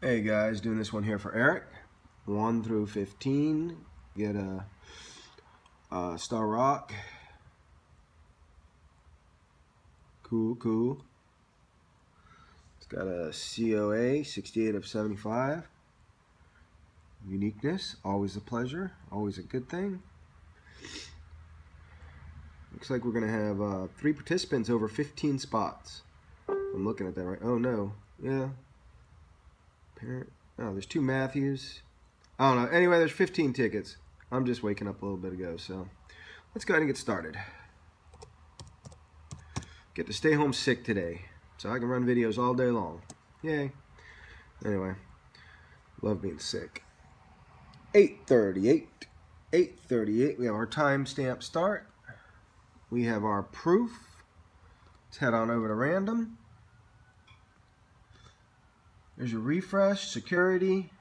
Hey guys, doing this one here for Eric. 1 through 15. Get a, a Star Rock. Cool, cool. It's got a COA, 68 of 75. Uniqueness, always a pleasure, always a good thing. Looks like we're going to have uh, three participants over 15 spots. I'm looking at that right. Oh no, yeah, Parent. Oh, there's two Matthews. I don't know. Anyway, there's 15 tickets. I'm just waking up a little bit ago, so let's go ahead and get started. Get to stay home sick today, so I can run videos all day long. Yay. Anyway, love being sick. 8.38. 8.38. We have our timestamp start. We have our proof. Let's head on over to random. There's your refresh, security,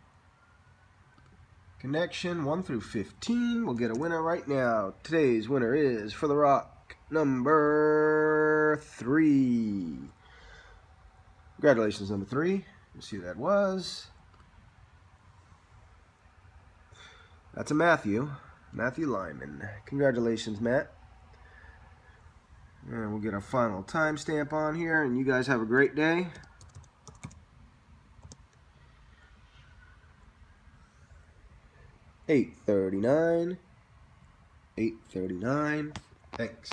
connection, 1 through 15. We'll get a winner right now. Today's winner is, for the rock, number 3. Congratulations, number 3. Let's see who that was. That's a Matthew. Matthew Lyman. Congratulations, Matt. And we'll get a final timestamp on here, and you guys have a great day. 839. 839. Thanks.